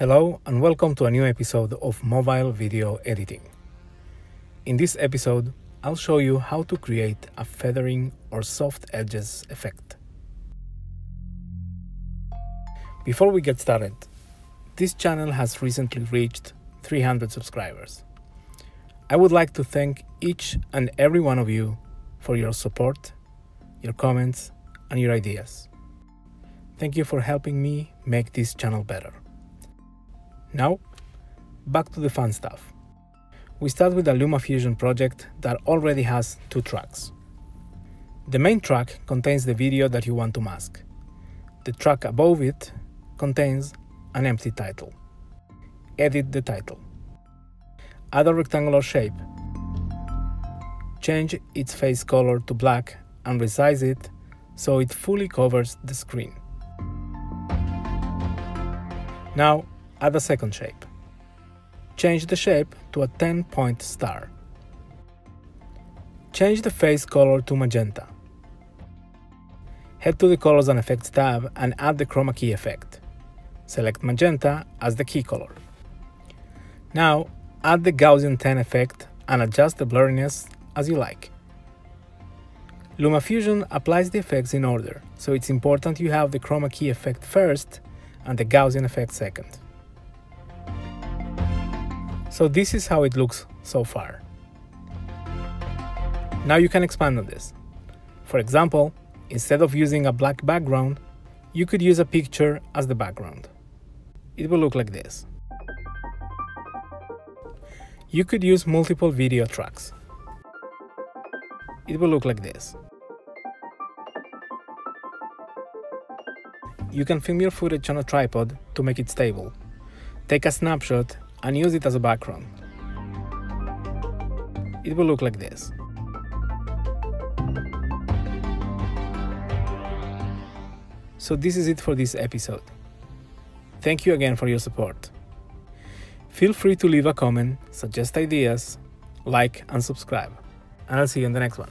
Hello and welcome to a new episode of Mobile Video Editing. In this episode, I'll show you how to create a feathering or soft edges effect. Before we get started, this channel has recently reached 300 subscribers. I would like to thank each and every one of you for your support, your comments, and your ideas. Thank you for helping me make this channel better. Now, back to the fun stuff. We start with the LumaFusion project that already has two tracks. The main track contains the video that you want to mask. The track above it contains an empty title. Edit the title. Add a rectangular shape. Change its face color to black and resize it so it fully covers the screen. Now add a second shape. Change the shape to a 10 point star. Change the face color to magenta. Head to the Colors and Effects tab and add the chroma key effect. Select magenta as the key color. Now, add the Gaussian 10 effect and adjust the blurriness as you like. LumaFusion applies the effects in order, so it's important you have the chroma key effect first and the Gaussian effect second. So this is how it looks so far. Now you can expand on this. For example, instead of using a black background, you could use a picture as the background. It will look like this. You could use multiple video tracks. It will look like this. You can film your footage on a tripod to make it stable. Take a snapshot and use it as a background. It will look like this. So this is it for this episode. Thank you again for your support. Feel free to leave a comment, suggest ideas, like and subscribe. And I'll see you in the next one.